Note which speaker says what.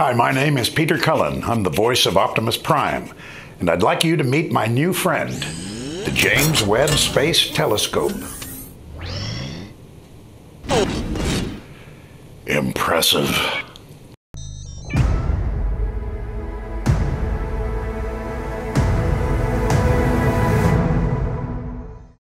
Speaker 1: Hi, my name is Peter Cullen. I'm the voice of Optimus Prime, and I'd like you to meet my new friend, the James Webb Space Telescope. Impressive.